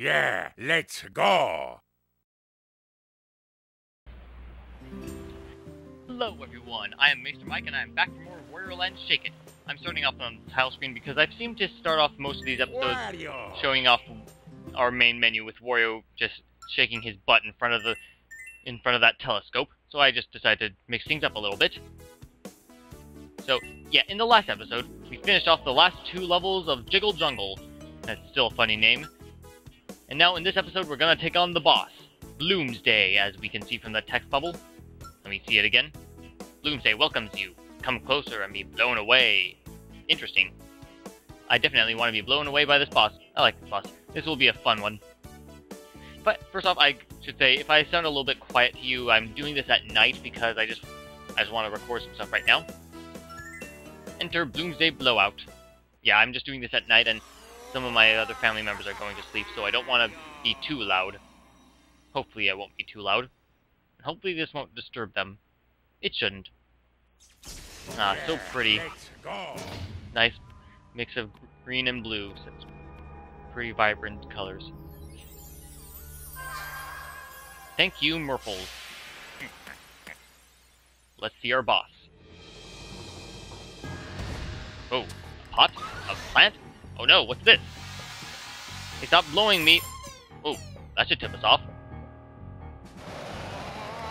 Yeah, let's go. Hello everyone, I am Mr. Mike and I am back for more Wario Land Shake It. I'm starting off on the title screen because I've seemed to start off most of these episodes Wario. showing off our main menu with Wario just shaking his butt in front of the in front of that telescope. So I just decided to mix things up a little bit. So yeah, in the last episode, we finished off the last two levels of Jiggle Jungle. That's still a funny name. And now in this episode, we're gonna take on the boss, Bloomsday, as we can see from the text bubble. Let me see it again. Bloomsday welcomes you. Come closer and be blown away. Interesting. I definitely want to be blown away by this boss. I like this boss. This will be a fun one. But first off, I should say, if I sound a little bit quiet to you, I'm doing this at night because I just I just want to record some stuff right now. Enter Bloomsday Blowout. Yeah, I'm just doing this at night, and some of my other family members are going to sleep, so I don't want to be too loud. Hopefully I won't be too loud. Hopefully this won't disturb them. It shouldn't. Ah, so pretty. Nice mix of green and blue. Such pretty vibrant colors. Thank you, Merfles. Let's see our boss. Oh, a pot? A plant? Oh no, what's this? Hey, stop blowing me! Oh, that should tip us off.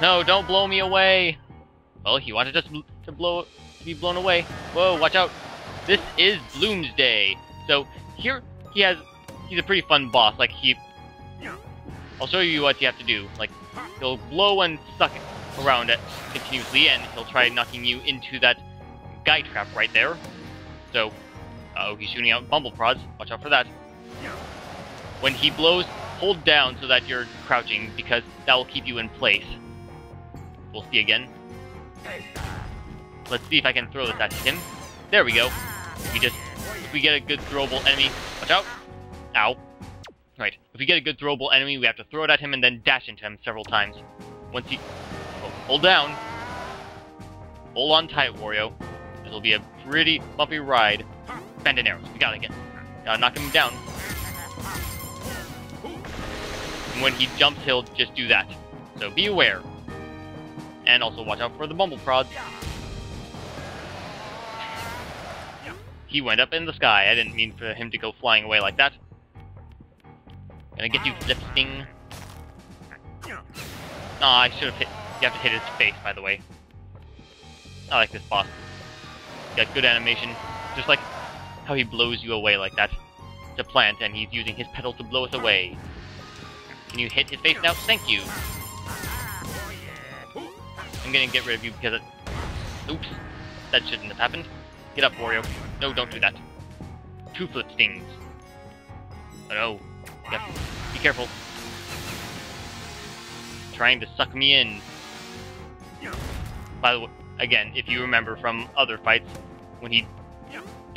No, don't blow me away! Well, he wanted us to blow to be blown away. Whoa, watch out! This is Bloomsday. So here he has he's a pretty fun boss. Like he I'll show you what you have to do. Like he'll blow and suck it around it continuously and he'll try knocking you into that guy trap right there. So oh he's shooting out bumble prods. Watch out for that. When he blows, hold down so that you're crouching because that will keep you in place. We'll see again. Let's see if I can throw this at him. There we go. We just, if we get a good throwable enemy, watch out! Ow. Right, if we get a good throwable enemy, we have to throw it at him and then dash into him several times. Once he, oh, hold down. Hold on tight, Wario. This will be a pretty bumpy ride. Bandineros, we gotta get, gotta uh, knock him down. And when he jumps, he'll just do that. So be aware. And also watch out for the bumble prods. He went up in the sky. I didn't mean for him to go flying away like that. Gonna get you, Flip Sting. Aw, I should have hit... You have to hit his face, by the way. I like this boss. Got good animation. Just like how he blows you away like that. It's a plant, and he's using his petals to blow us away. Can you hit his face now? Thank you. I'm gonna get rid of you because it... Oops. That shouldn't have happened. Get up, Wario. No, don't do that. Two flip stings. Oh no. Yep. Be careful. Trying to suck me in. By the way, again, if you remember from other fights, when he,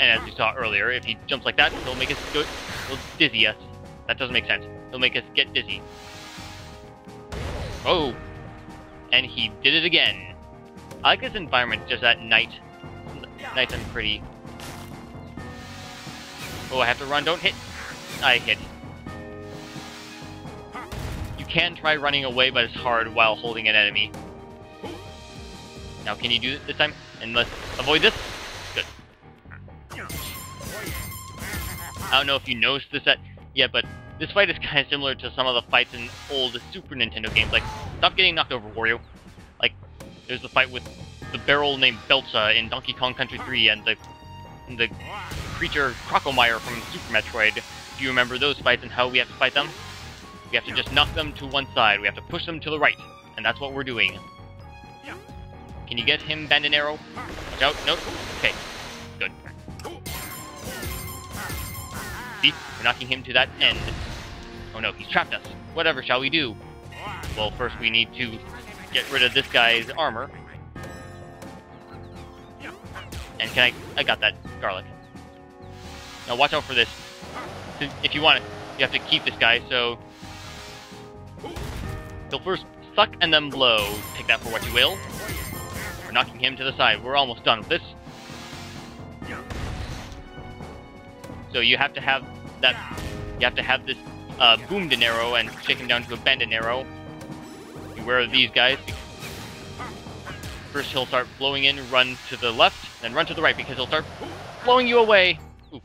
and as you saw earlier, if he jumps like that, he'll make us go, he'll dizzy us. That doesn't make sense. He'll make us get dizzy. Oh, and he did it again. I like this environment just at night. Nice and pretty. Oh, I have to run. Don't hit. I hit. You can try running away, but it's hard while holding an enemy. Now, can you do it this time? And let's avoid this. I don't know if you noticed this yet, but this fight is kind of similar to some of the fights in old Super Nintendo games. Like, stop getting knocked over, Wario. Like, there's the fight with the barrel named Belcha in Donkey Kong Country 3 and the and the creature Crocomire from Super Metroid. Do you remember those fights and how we have to fight them? We have to just knock them to one side. We have to push them to the right. And that's what we're doing. Can you get him, Bandinero? Watch out. Nope. Okay. See? We're knocking him to that end. Oh no, he's trapped us. Whatever shall we do? Well, first we need to get rid of this guy's armor. And can I... I got that garlic. Now watch out for this. If you want it, you have to keep this guy, so... He'll first suck and then blow. Take that for what you will. We're knocking him to the side. We're almost done with this. So you have to have that... You have to have this uh, Boom Dinero and shake him down to a Bandinero. Beware of these guys. First he'll start blowing in, run to the left, then run to the right because he'll start blowing you away. Ooh.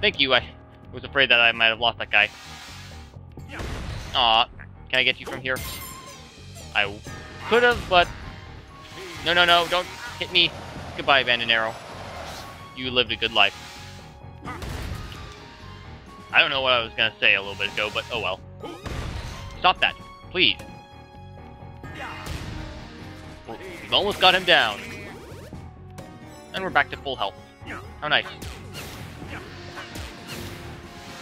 Thank you, I was afraid that I might have lost that guy. Aw, can I get you from here? I could have, but... No, no, no, don't hit me. Goodbye, Bandinero. You lived a good life. I don't know what I was gonna say a little bit ago, but oh well. Stop that, please. We've almost got him down. And we're back to full health. How nice.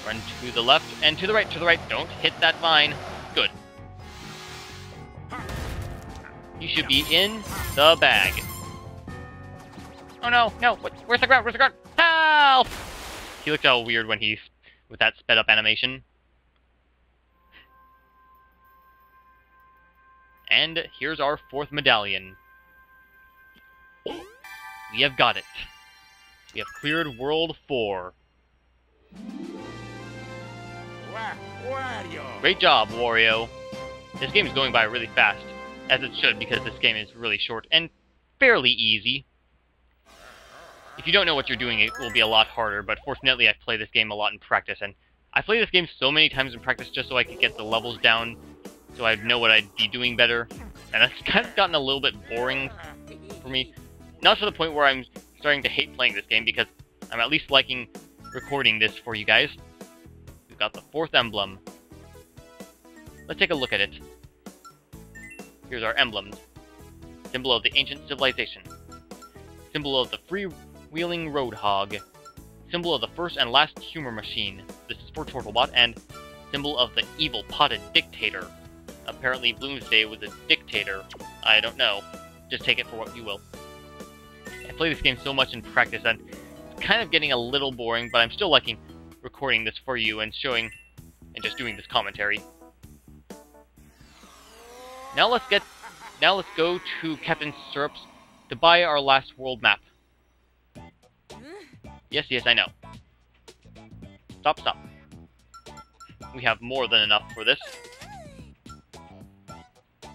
Run to the left and to the right, to the right. Don't hit that vine. Good. You should be in the bag. Oh no, no, where's the ground, where's the ground? Help! He looked all weird when he, with that sped up animation. And here's our fourth medallion. We have got it. We have cleared World 4. Great job, Wario. This game is going by really fast, as it should because this game is really short and fairly easy. If you don't know what you're doing, it will be a lot harder, but fortunately I play this game a lot in practice, and I play this game so many times in practice just so I could get the levels down, so I'd know what I'd be doing better, and that's kind of gotten a little bit boring for me. Not to the point where I'm starting to hate playing this game, because I'm at least liking recording this for you guys. We've got the fourth emblem. Let's take a look at it. Here's our emblems. Symbol of the ancient civilization. Symbol of the free-wheeling roadhog. Symbol of the first and last humor machine. This is for Chortlebot, And symbol of the evil potted dictator. Apparently Bloomsday was a dictator. I don't know. Just take it for what you will. I play this game so much in practice and it's kind of getting a little boring, but I'm still liking recording this for you and showing and just doing this commentary. Now let's get now let's go to Captain Syrups to buy our last world map. Yes, yes, I know. Stop, stop. We have more than enough for this.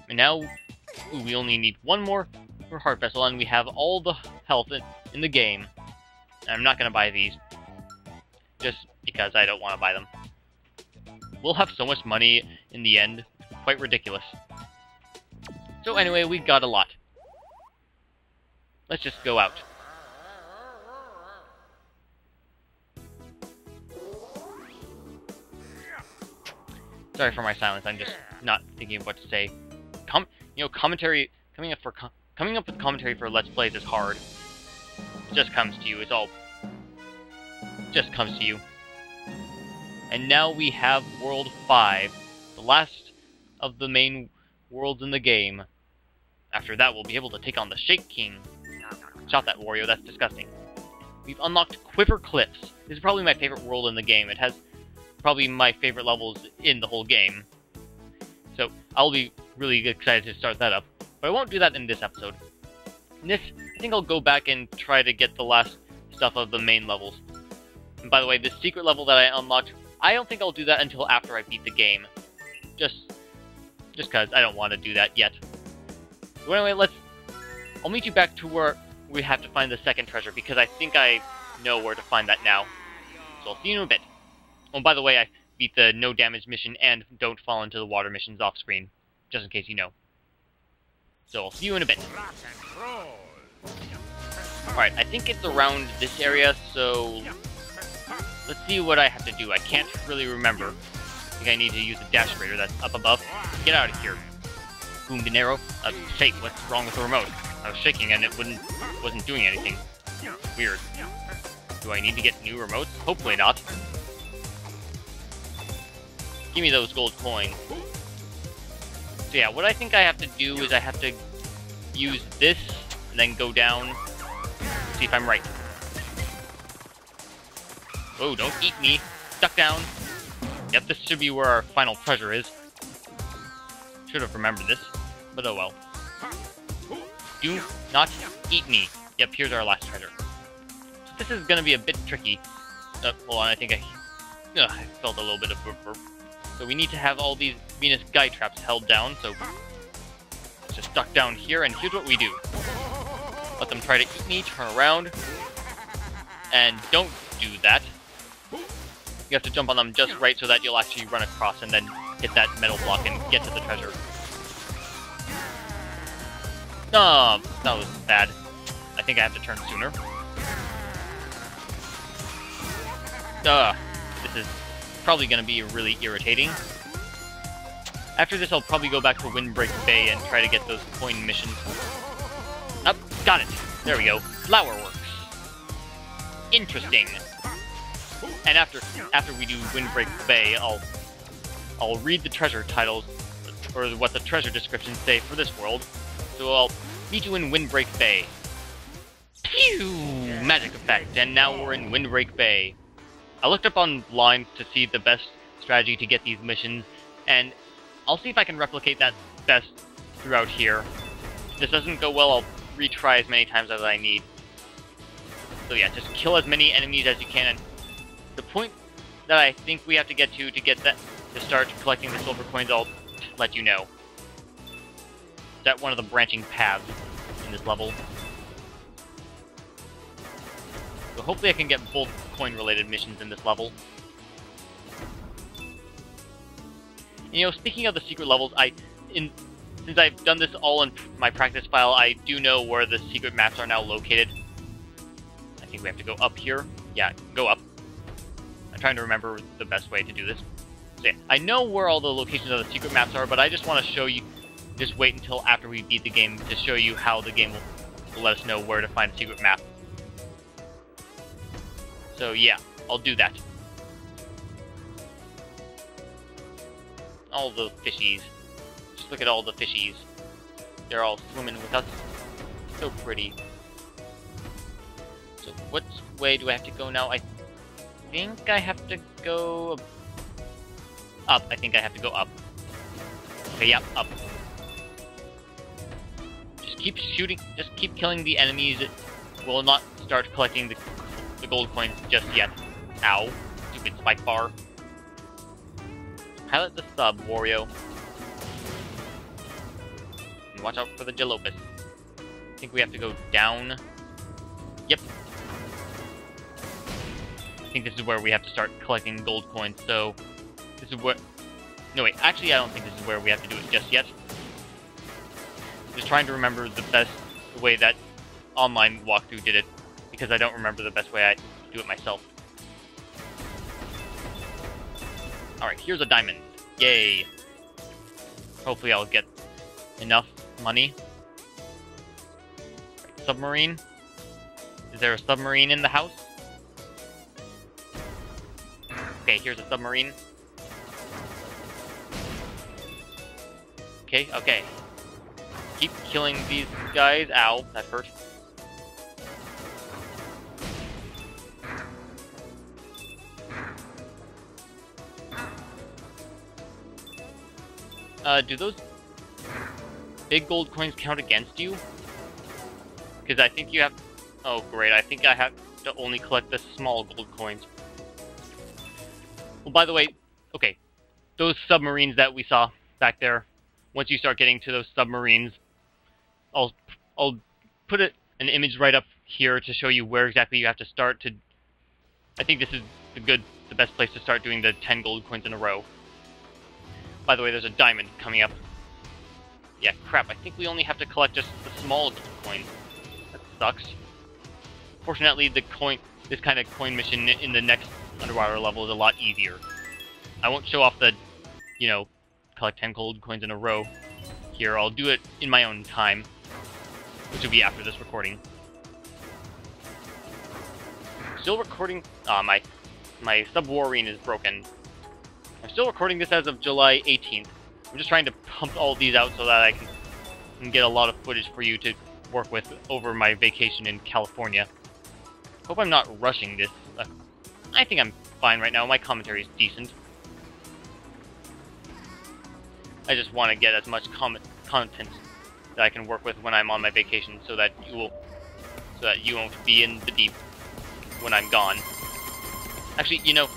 And now, ooh, we only need one more for Heart Vessel, and we have all the health in, in the game. And I'm not going to buy these, just because I don't want to buy them. We'll have so much money in the end, quite ridiculous. So anyway, we got a lot. Let's just go out. Sorry for my silence. I'm just not thinking of what to say. Com you know, commentary coming up for com coming up with commentary for Let's Plays is hard. It just comes to you. It's all just comes to you. And now we have World 5, the last of the main worlds in the game. After that, we'll be able to take on the Shake King. Shot that, Wario. That's disgusting. We've unlocked Quiver Cliffs. This is probably my favorite world in the game. It has probably my favorite levels in the whole game. So I'll be really excited to start that up. But I won't do that in this episode. In this, I think I'll go back and try to get the last stuff of the main levels. And by the way, this secret level that I unlocked, I don't think I'll do that until after I beat the game. Just, just cause I don't want to do that yet. So anyway, let's, I'll meet you back to where we have to find the second treasure, because I think I know where to find that now. So I'll see you in a bit. Oh, by the way, I beat the no damage mission and don't fall into the water missions off screen, just in case you know. So I'll see you in a bit. Alright, I think it's around this area, so let's see what I have to do. I can't really remember. I think I need to use the dash grader that's up above. Get out of here. Boom Dinero. Uh, shake, what's wrong with the remote? I was shaking and it wouldn't wasn't doing anything. Weird. Do I need to get new remotes? Hopefully not. Give me those gold coins. So yeah, what I think I have to do is I have to use this, and then go down, see if I'm right. Oh, don't eat me. Duck down. Yep, this should be where our final treasure is. Should have remembered this, but oh well. Do not eat me. Yep, here's our last treasure. So this is gonna be a bit tricky. Oh, hold on, I think I Ugh, I felt a little bit of. So we need to have all these Venus Guy traps held down, so just stuck down here, and here's what we do. Let them try to eat me, turn around, and don't do that. You have to jump on them just right so that you'll actually run across and then hit that metal block and get to the treasure. Oh, that was bad. I think I have to turn sooner. Ugh, this is probably going to be really irritating. After this, I'll probably go back to Windbreak Bay and try to get those coin missions. Up, oh, got it. There we go. Flower Works. Interesting. And after after we do Windbreak Bay, I'll I'll read the treasure titles or what the treasure descriptions say for this world. So I'll meet you in Windbreak Bay. Pew! Magic effect, and now we're in Windbreak Bay. I looked up online to see the best strategy to get these missions, and I'll see if I can replicate that best throughout here. If this doesn't go well, I'll retry as many times as I need. So yeah, just kill as many enemies as you can, and the point that I think we have to get to to get that to start collecting the silver coins, I'll let you know. Is that one of the branching paths in this level. So hopefully I can get both coin-related missions in this level. You know, speaking of the secret levels, I, in since I've done this all in my practice file, I do know where the secret maps are now located. I think we have to go up here. Yeah, go up. I'm trying to remember the best way to do this. So yeah, I know where all the locations of the secret maps are, but I just want to show you, just wait until after we beat the game to show you how the game will, let us know where to find a secret map. So yeah, I'll do that. All the fishies. Just look at all the fishies. They're all swimming with us. So pretty. So what way do I have to go now? I think I have to go up. I think I have to go up. Okay, yep, up. Just keep shooting, just keep killing the enemies. It will not start collecting the, the gold coins just yet. Ow. Stupid spike bar. Pilot the sub, Wario. And watch out for the Jalopus. I think we have to go down. Yep. I think this is where we have to start collecting gold coins, so... This is where... No, wait, actually I don't think this is where we have to do it just yet. Just trying to remember the best way that online walkthrough did it, because I don't remember the best way I do it myself. Alright, here's a diamond. Yay. Hopefully I'll get enough money. Submarine? Is there a submarine in the house? Okay, here's a submarine. Okay, okay. Keep killing these guys. Ow, that hurt. Uh, do those big gold coins count against you? Because I think you have... Oh, great. I think I have to only collect the small gold coins. Well, by the way, okay. Those submarines that we saw back there, once you start getting to those submarines, I'll, I'll put it, an image right up here to show you where exactly you have to start to... I think this is the good, the best place to start doing the 10 gold coins in a row. By the way, there's a diamond coming up. Yeah, crap, I think we only have to collect just the small coin. That sucks. Fortunately, the coin, this kind of coin mission in the next underwater level is a lot easier. I won't show off the, you know, collect 10 gold coins in a row here. I'll do it in my own time, which will be after this recording. Still recording... Ah, uh, my, my subwarine is broken. I'm still recording this as of July 18th. I'm just trying to pump all these out so that I can, can get a lot of footage for you to work with over my vacation in California. Hope I'm not rushing this. Uh, I think I'm fine right now. My commentary is decent. I just want to get as much content that I can work with when I'm on my vacation so that you will so that you won't be in the deep when I'm gone. Actually, you know,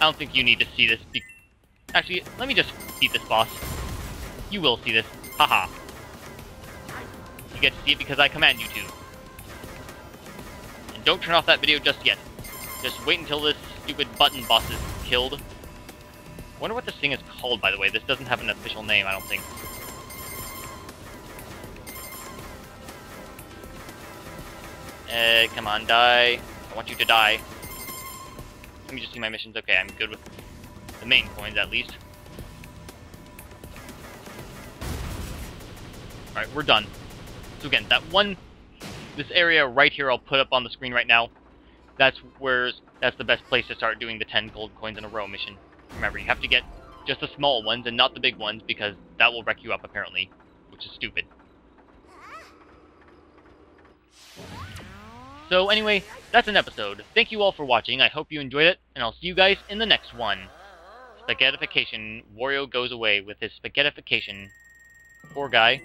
I don't think you need to see this. Actually, let me just beat this boss. You will see this. Haha. You get to see it because I command you to. And don't turn off that video just yet. Just wait until this stupid button boss is killed. wonder what this thing is called, by the way. This doesn't have an official name, I don't think. Uh, come on, die. I want you to die. Let me just see my missions. Okay, I'm good with the main coins, at least. Alright, we're done. So again, that one, this area right here I'll put up on the screen right now, that's where, that's the best place to start doing the 10 gold coins in a row mission. Remember, you have to get just the small ones and not the big ones, because that will wreck you up apparently, which is stupid. So anyway, that's an episode. Thank you all for watching, I hope you enjoyed it, and I'll see you guys in the next one. Spaghettification. Wario goes away with his spaghettification. Poor guy.